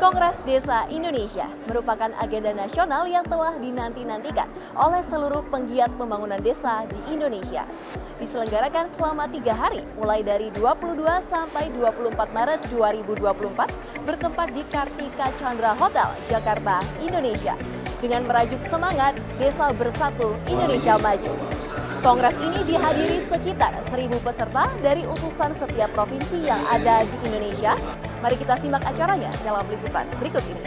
Kongres Desa Indonesia merupakan agenda nasional yang telah dinanti-nantikan oleh seluruh penggiat pembangunan desa di Indonesia. Diselenggarakan selama tiga hari, mulai dari 22 sampai 24 Maret 2024, bertempat di Kartika Chandra Hotel, Jakarta, Indonesia, dengan merajuk semangat Desa Bersatu Indonesia Maju. Kongres ini dihadiri sekitar 1.000 peserta dari utusan setiap provinsi yang ada di Indonesia. Mari kita simak acaranya dalam liputan berikut ini.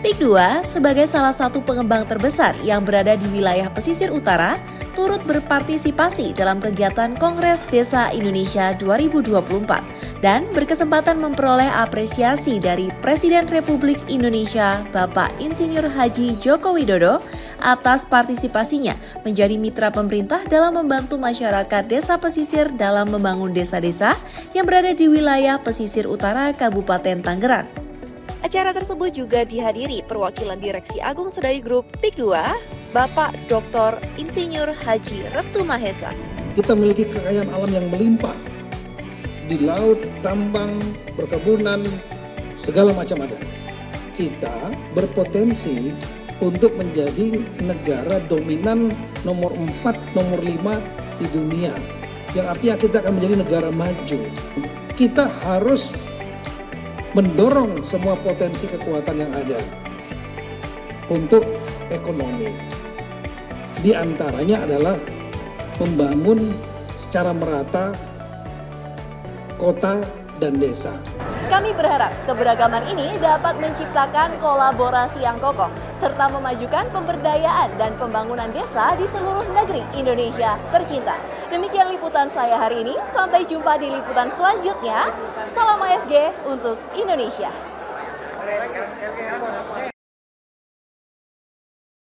PIK 2 sebagai salah satu pengembang terbesar yang berada di wilayah pesisir utara turut berpartisipasi dalam kegiatan Kongres Desa Indonesia 2024 dan berkesempatan memperoleh apresiasi dari Presiden Republik Indonesia Bapak Insinyur Haji Joko Widodo atas partisipasinya menjadi mitra pemerintah dalam membantu masyarakat desa pesisir dalam membangun desa-desa yang berada di wilayah pesisir utara Kabupaten Tangerang. Acara tersebut juga dihadiri perwakilan Direksi Agung Sedai Group PIK 2 Bapak Dr. Insinyur Haji Restu Mahesa. Kita memiliki kekayaan alam yang melimpah di laut, tambang, perkebunan, segala macam ada. Kita berpotensi untuk menjadi negara dominan nomor 4, nomor 5 di dunia. Yang artinya kita akan menjadi negara maju. Kita harus mendorong semua potensi kekuatan yang ada untuk ekonomi. Di antaranya adalah membangun secara merata kota dan desa. Kami berharap keberagaman ini dapat menciptakan kolaborasi yang kokoh serta memajukan pemberdayaan dan pembangunan desa di seluruh negeri Indonesia tercinta. Demikian liputan saya hari ini. Sampai jumpa di liputan selanjutnya. Salam ASG untuk Indonesia.